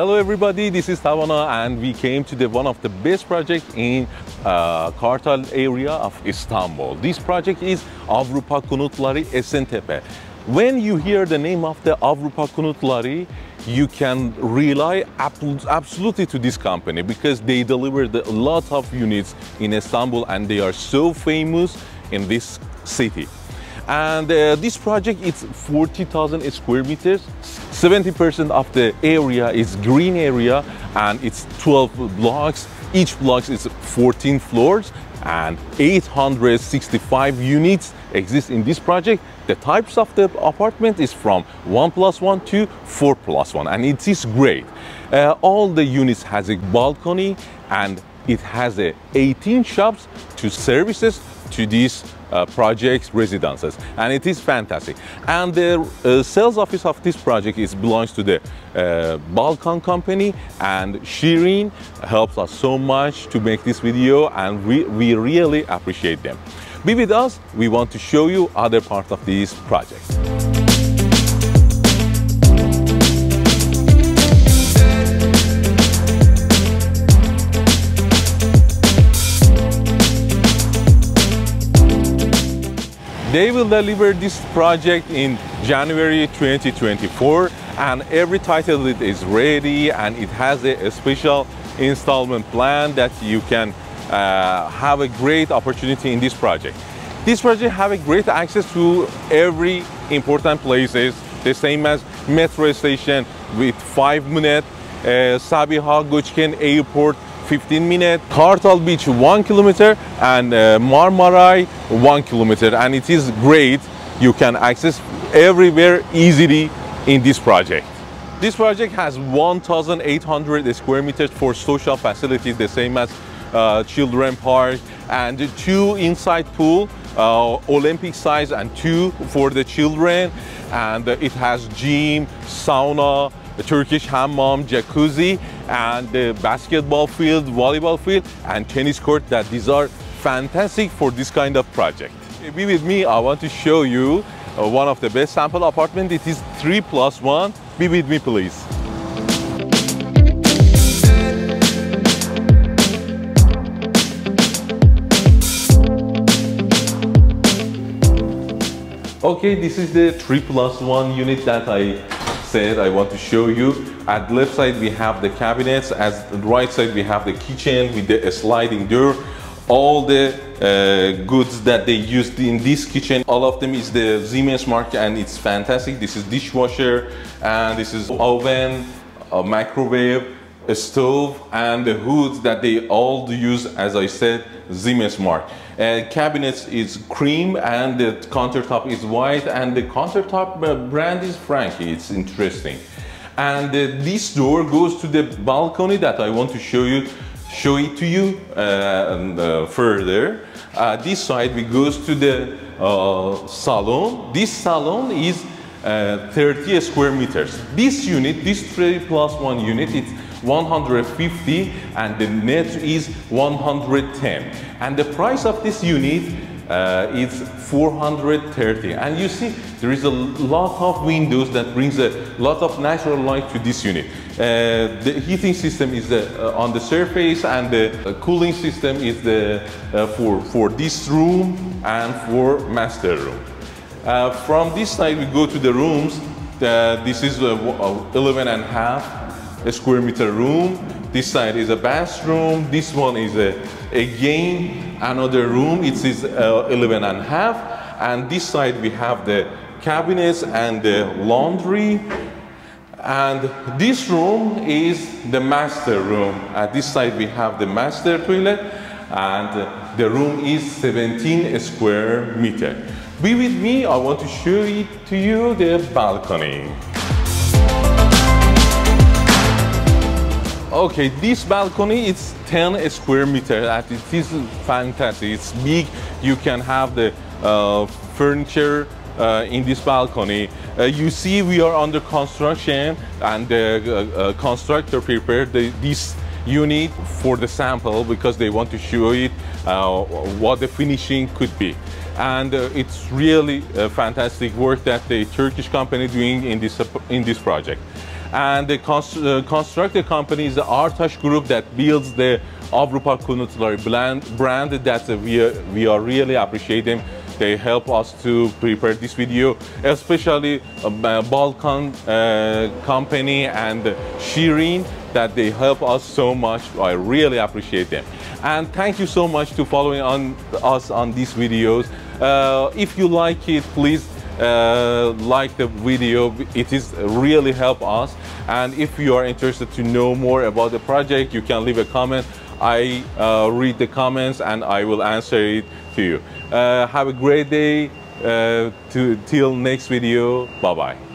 Hello everybody, this is Tavana and we came to the one of the best projects in uh, Kartal area of Istanbul. This project is Avrupa Konutları Esentepe. When you hear the name of the Avrupa Konutları, you can rely absolutely to this company because they deliver a lot of units in Istanbul and they are so famous in this city. And uh, this project is 40,000 square meters. 70% of the area is green area and it's 12 blocks. Each block is 14 floors and 865 units exist in this project. The types of the apartment is from 1 plus 1 to 4 plus 1 and it is great. Uh, all the units has a balcony and it has a 18 shops to services to these uh, projects, residences, and it is fantastic. And the uh, sales office of this project is belongs to the uh, Balkan company, and Shirin helps us so much to make this video, and we, we really appreciate them. Be with us, we want to show you other parts of this project. They will deliver this project in January 2024 and every title is ready and it has a, special installment plan that you can uh, have a great opportunity in this project. This project have a great access to every important places, the same as metro station with five minute, uh, Sabiha Gökçen Airport 15 minutes, Kartal Beach 1 kilometer and uh, Marmaray 1 kilometer and it is great. You can access everywhere easily in this project. This project has 1,800 square meters for social facilities, the same as uh, children park and two inside pool, uh, Olympic size and two for the children. And it has gym, sauna, the Turkish hammam, jacuzzi, and the basketball field, volleyball field, and tennis court that these are fantastic for this kind of project. Be with me, I want to show you uh, one of the best sample apartment. It is 3 plus 1. Be with me, please. Okay, this is the 3 plus 1 unit that I said I want to show you. At left side we have the cabinets, At the right side we have the kitchen with the sliding door. All the uh, goods that they used in this kitchen, all of them is the Siemens mark and it's fantastic. This is dishwasher and this is oven, microwave, a stove and the hoods that they all use as I said Siemens mark. Uh, cabinets is cream and the countertop is white and the countertop uh, brand is Franke. It's interesting. And uh, this door goes to the balcony that I want to show you, show it to you uh, and, uh, further. Uh, this side we goes to the salon. This salon is 30 square meters. This unit, this 3 plus 1 unit, it's 150 and the net is 110 and the price of this unit uh, is 430 and you see there is a lot of windows that brings a lot of natural light to this unit. Uh, the heating system is uh, on the surface and the uh, cooling system is the uh, for for this room and for master room. Uh, from this side we go to the rooms. This is 11 and a half square meter room. This side is a bathroom. This one is a, again another room. It is uh, 11 and a half. And this side we have the cabinets and the laundry. And this room is the master room. At this side we have the master toilet and the room is 17 square meter. Be with me, I want to show it to you the balcony. Okay, this balcony is 10 square meter it is fantastic. It's big. You can have the uh, furniture uh, in this balcony. Uh, you see we are under construction and the uh, uh, constructor prepared the, this unit for the sample because they want to show it uh, what the finishing could be. And it's really fantastic work that the Turkish company doing in this, in this project. And the const- uh, constructor company is the Artash Group that builds the Avrupa Konutları brand, that we are, we are really appreciating. Them. They help us to prepare this video, especially um, uh, Balkan uh, company and Shirin that they help us so much. I really appreciate them. And thank you so much to following on us on these videos. Uh, if you like it, please uh, like the video. It is really help us. And if you are interested to know more about the project, you can leave a comment. I uh, read the comments and I will answer it to you. Uh, have a great day. Uh, to, till next video. Bye bye.